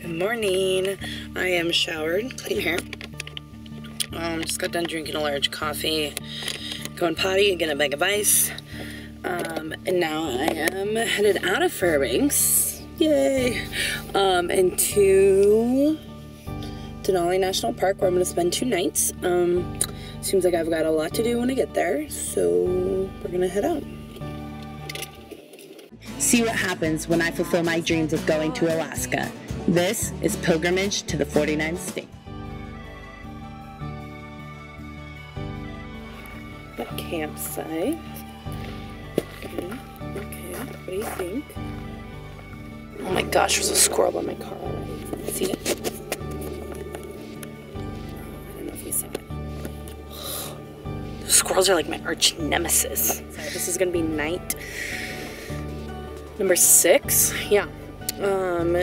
Good morning. I am showered, clean hair. Um, just got done drinking a large coffee, going potty, getting a bag of ice. Um, and now I am headed out of Fairbanks, yay, um, into Denali National Park where I'm going to spend two nights. Um, seems like I've got a lot to do when I get there, so we're going to head out. See what happens when I fulfill my dreams of going to Alaska. This is Pilgrimage to the 49th State. The campsite. Okay, okay, what do you think? Oh my gosh, there's a squirrel by my car already. See it? I don't know if you it. The squirrels are like my arch nemesis. Sorry, this is gonna be night number six. Yeah. Um,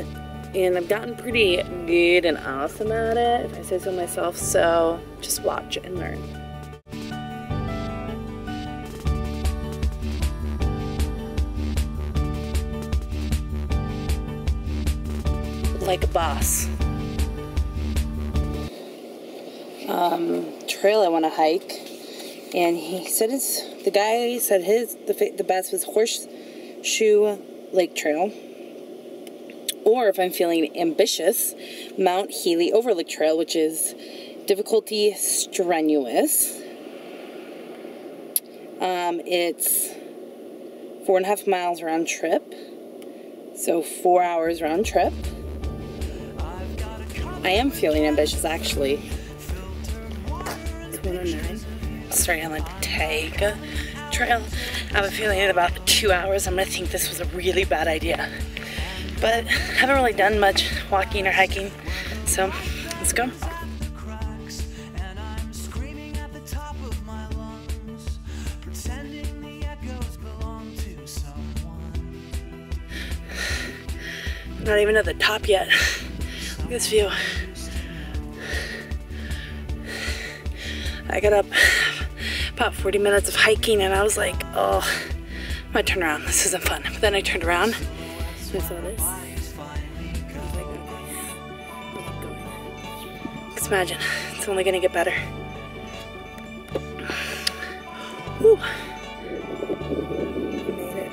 and I've gotten pretty good and awesome at it, if I say so myself. So just watch and learn. Like a boss. Um, trail I want to hike, and he said it's the guy said his the the best was horseshoe lake trail or if I'm feeling ambitious, Mount Healy Overlook Trail, which is difficulty strenuous. Um, it's four and a half miles round trip, so four hours round trip. I am feeling ambitious actually. 109. Starting on the Taiga Trail. I have a feeling in about two hours I'm gonna think this was a really bad idea but haven't really done much walking or hiking. So let's go. Not even at the top yet. Look at this view. I got up about 40 minutes of hiking and I was like, oh, I'm gonna turn around. This isn't fun. But then I turned around I saw this. Just imagine, it's only gonna get better. Woo. Made it.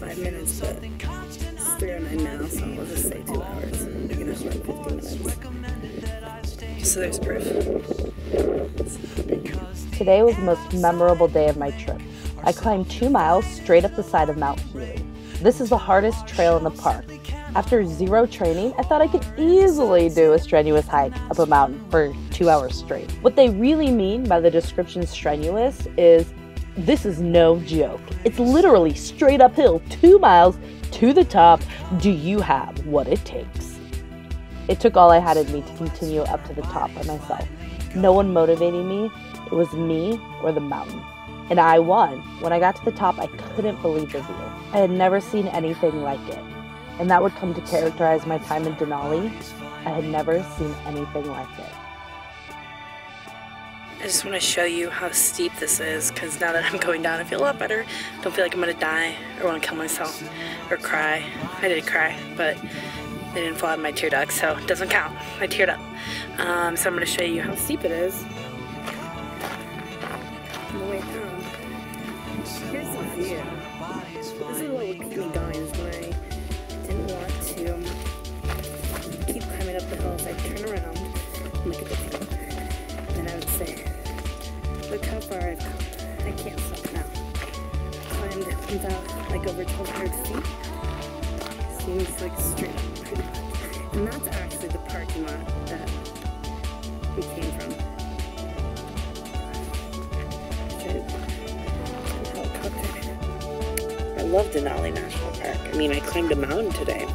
Five minutes, but it's 309 now, so we'll just say two hours. Have about 15 minutes. So there's proof. Today was the most memorable day of my trip. I climbed two miles straight up the side of Mount Healy. This is the hardest trail in the park. After zero training, I thought I could easily do a strenuous hike up a mountain for two hours straight. What they really mean by the description strenuous is this is no joke. It's literally straight uphill, two miles to the top. Do you have what it takes? It took all I had in me to continue up to the top by myself. No one motivating me. It was me or the mountain and I won. When I got to the top, I couldn't believe the view. I had never seen anything like it, and that would come to characterize my time in Denali. I had never seen anything like it. I just want to show you how steep this is because now that I'm going down, I feel a lot better. Don't feel like I'm going to die or want to kill myself or cry. I did cry, but they didn't fall out of my tear ducts, so it doesn't count. I teared up. Um, so I'm going to show you how steep it is. Way down. Here's the view. This is what would me going is when I didn't want to keep climbing up the hill. hills. I'd turn around and look at the view. And I would say, look how far I've come. I can't stop now. Climbed about like over 1,200 feet. Seems like straight up pretty much. And that's actually the parking lot that we came from. Love Denali National Park. I mean, I climbed a mountain today.